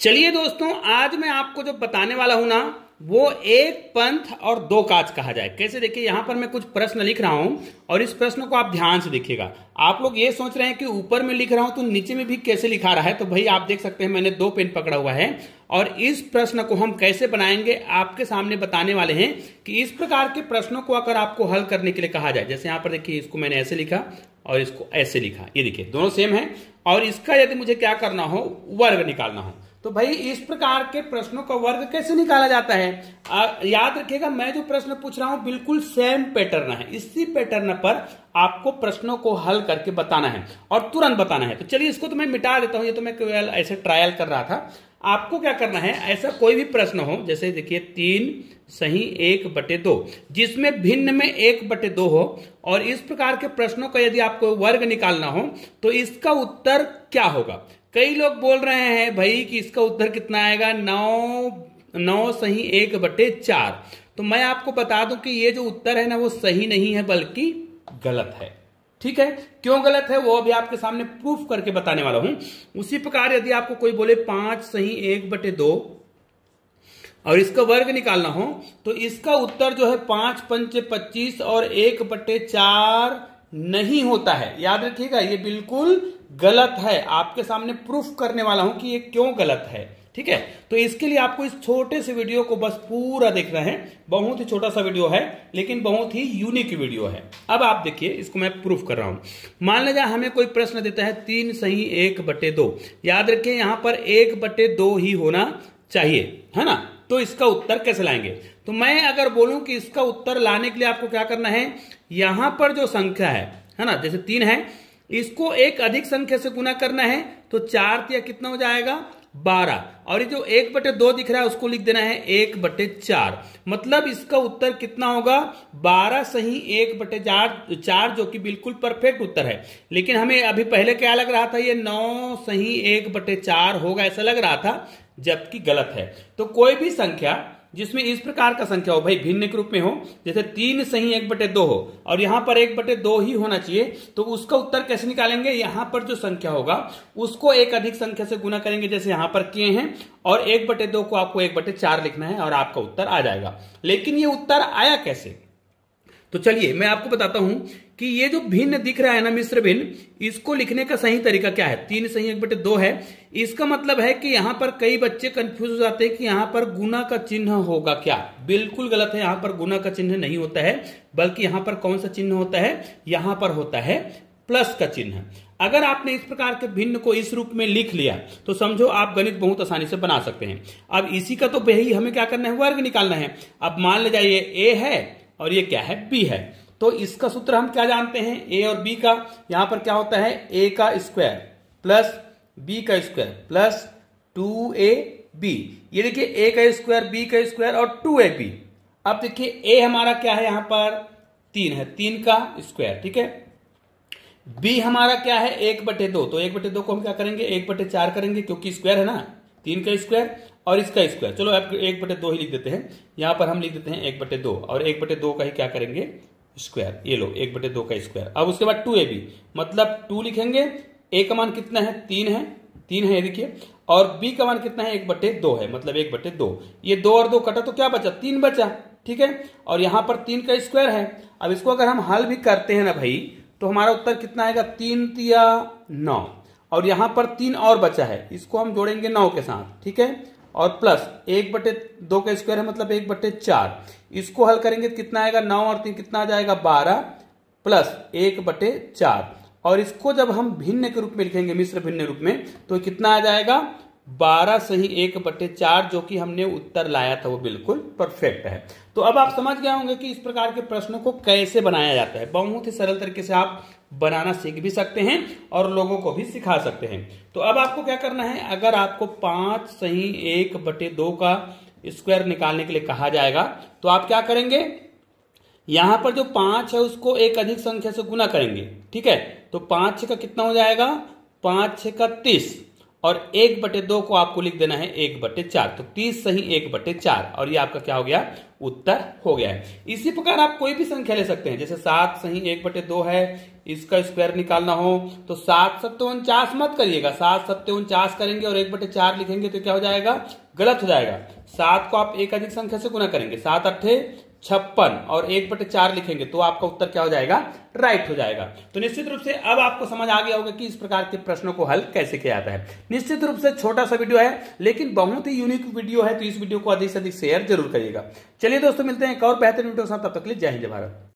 चलिए दोस्तों, आज मैं आपको जो बताने वाला हूँ ना, वो एक पंथ और दो काज कहा जाए। कैसे देखिए, यहाँ पर मैं कुछ प्रश्न लिख रहा हूँ और इस प्रश्न को आप ध्यान से देखिएगा। आप लोग ये सोच रहे हैं कि ऊपर में लिख रहा हूँ तो नीचे में भी कैसे लिखा रहा है? तो भाई, आप देख सकते हैं, मैंने दो पेन पकड़ा हुआ है और इस प्रश्न को हम कैसे बनाएँगे, आपके सामने बताने वाले हैं कि इस प्रकार के प्रश्नों को अगर आपको हल करने के लिए कहा जाए, जैसे यहाँ पर देखिए, इसको मैंने ऐसे लिखा और इसको ऐसे लिखा। ये देखिए, दोनों सेम है और इसका यदि मुझे क्या करना हो, वर्ग निकालना हो। तो भाई इस प्रकार के प्रश्नों का वर्ग कैसे निकाला जाता है? आ, याद रखिएगा मैं जो प्रश्न पूछ रहा हूँ बिल्कुल सेम पैटर्न है। इसी पैटर्न पर आपको प्रश्नों को हल करके बताना है और तुरंत बताना है। तो चलिए इसको तो मैं मिटा देता हूँ। ये तो मैं केवल ऐसे ट्रायल कर रहा था। आपको क्या करना है? ऐसा कोई भी प्रश्न हो जैसे देखिए तीन सही एक बटे दो जिसमें भिन्न में एक बटे दो हो और इस प्रकार के प्रश्नों का यदि आपको वर्ग निकालना हो तो इसका उत्तर क्या होगा? कई लोग बोल रहे हैं, भाई, कि इसका उत्तर कितना आएगा? नौ नौ सही एक बटे चार. तो मैं आपको बता दूँ कि ये जो उत्तर है ना, वो सही नहीं है, बल्कि गलत है। ठीक है? क्यों गलत है? वो अभी आपके सामने प्रूफ करके बताने वाला हूँ। उसी प्रकार यदि आपको कोई बोले, पाँच सही एक बटे दो और इसका वर्ग निकालना हो तो इसका उत्तर जो है पाँच, पंच, पच्चीस और एक बटे चार नहीं होता है। याद रखिएगा, ये बिल्कुल गलत है, आपके सामने प्रूफ करने वाला हूँ कि ये क्यों गलत है, ठीक है? तो इसके लिए आपको इस छोटे से वीडियो को बस पूरा देखना है। बहुत ही छोटा सा वीडियो है, लेकिन बहुत ही यूनिक वीडियो है। अब आप देखिए, इसको मैं प्रूफ कर रहा हूँ। मान लीजिए, हमें कोई प्रश्न देता है, तीन सही, एक बटे दो। याद रखिए, यहाँ पर एक बटे दो ही होना चाहिए, है ना? तो इसका उत्तर कैसे लाएँगे? तो मैं अगर बोलूँ कि इसका उत्तर लाने के लिए आपको क्या करना है, यहाँ पर जो संख्या है है ना? जैसे तीन है इसको एक अधिक संख्या से गुना करना है तो चार तिया कितना हो जाएगा? बारह। और ये जो एक बटे दो दिख रहा है, उसको लिख देना है एक बटे चार। मतलब इसका उत्तर कितना होगा? बारह सही एक बटे चार चार जो कि बिल्कुल परफेक्ट उत्तर है। लेकिन हमें अभी पहले क्या लग रहा था? ये नौ सही एक बटे चार होगा, ऐसा लग रहा था, जबकि गलत है। तो कोई भी संख्या जिसमें इस प्रकार का संख्या हो, भाई, भिन्न के रूप में हो, जैसे तीन सही एक बटे दो हो, और यहाँ पर एक बटे दो ही होना चाहिए तो उसका उत्तर कैसे निकालेंगे? यहाँ पर जो संख्या होगा, उसको एक अधिक संख्या से गुना करेंगे, जैसे यहाँ पर किए हैं, और एक बटे दो को आपको एक बटे चार लिखना है, और आपका उत्तर आ जाएगा। लेकिन ये उत्तर आया कैसे? तो चलिए, मैं आपको बताता हूँ कि ये जो भिन्न दिख रहा है ना मिश्र भिन्न, इसको लिखने का सही तरीका क्या है? तीन सही एक बटे दो है। इसका मतलब है कि यहाँ पर कई बच्चे कंफ्यूज हो जाते हैं कि यहाँ पर गुना का चिन्ह होगा क्या? बिल्कुल गलत है, यहाँ पर गुना का चिन्ह नहीं होता है, बल्कि यहाँ पर कौन सा चिन्ह होता है? यहाँ पर होता है प्लस का चिन्ह। अगर आपने इस प्रकार के भिन्न को इस रूप में लिख लिया तो समझो आप गणित बहुत आसानी से बना सकते हैं। अब इसी का तो वही हमें क्या करना है? वर्ग निकालना है। अब मान ले जाइए ए है और ये क्या है? बी है। तो इसका सूत्र हम क्या जानते हैं? ए और बी का, यहाँ पर क्या होता है? ए का स्क्वायर प्लस बी का square plus two A B ये देखिए ए का स्क्वायर बी का स्क्वायर और टू ए बी अब देखिए ए हमारा क्या है यहाँ पर? तीन है। तीन का स्क्वायर ठीक है? बी हमारा क्या है? एक बटे दो। तो एक बटे दो को हम क्या करेंगे? एक बटे चार करेंगे, क्योंकि स्क्वायर है ना? तीन का स्क्वायर और इसका स्क्वायर चलो आप एक बटे दो ही लिख देते हैं। यहाँ पर हम लिख देते हैं एक बटे दो और एक बटे दो का ही क्या करेंगे? स्क्वायर, ये लो, एक बटे दो का स्क्वायर। अब उसके बाद टू ए बी मतलब टू लिखेंगे ए का मान कितना है? तीन है। तीन है देखिए। और बी का मान कितना है? एक बटे दो है मतलब एक बटे दो। ये दो और दो कटा तो क्या बचा? तीन बचा, ठीक है? और यहाँ पर तीन का स्क्वायर है। अब इसको अगर हम हल भी करते हैं ना भाई तो हमारा उत्तर कितना आएगा? तीन तिया नौ। और यहाँ पर तीन और बचा है। इसको हम जोड़ेंगे नौ के साथ, ठीक है? और प्लस एक बटे दो का स्क्वायर है मतलब एक बटे चार। इसको हल करेंगे तो कितना आएगा? नौ और तीन कितना आ जाएगा? बारह प्लस एक बटे चार। और इसको जब हम भिन्न के रूप में लिखेंगे, मिश्र भिन्न रूप में तो कितना आ जाएगा? बारह सही एक बटे चार, जो कि हमने उत्तर लाया था, वो बिल्कुल परफेक्ट है। तो अब आप समझ गए होंगे कि इस प्रकार के प्रश्नों को कैसे बनाया जाता है। बहुत ही सरल तरीके से आप बनाना सीख भी सकते हैं और लोगों को भी सिखा सकते हैं। तो अब आपको क्या करना है? अगर आपको पाँच सही एक बटे दो का स्क्वायर निकालने के लिए कहा जाएगा तो आप क्या करेंगे? यहाँ पर जो पाँच है, उसको एक अधिक संख्या से गुना करेंगे, ठीक है? तो पाँच का कितना हो जाएगा? पाँच छ का तीस। और एक बटे दो को आपको लिख देना है एक बटे चार। तो तीस सही एक बटे चार। और ये आपका क्या हो गया? उत्तर हो गया है। इसी प्रकार आप कोई भी संख्या ले सकते हैं। जैसे सात सही एक बटे दो है, इसका स्क्वायर निकालना हो तो सात सत्य उनचास मत करिएगा। सात सत्य उनचास करेंगे और एक बटे चार लिखेंगे तो क्या हो जाएगा? गलत हो जाएगा। सात को आप एक अधिक संख्या से गुना करेंगे। सात अट्ठे छप्पन और एक बटे चार लिखेंगे तो आपका उत्तर क्या हो जाएगा? राइट हो जाएगा। तो निश्चित रूप से अब आपको समझ आ गया होगा कि इस प्रकार के प्रश्नों को हल कैसे किया जाता है। निश्चित रूप से छोटा सा वीडियो है, लेकिन बहुत ही यूनिक वीडियो है तो इस वीडियो को अधिक से अधिक शेयर ज़रूर करिएगा। चलिए दोस्तों, मिलते हैं एक और बेहतरीन वीडियो के साथ। तब तक लिए जय हिंद भारत।